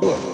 door.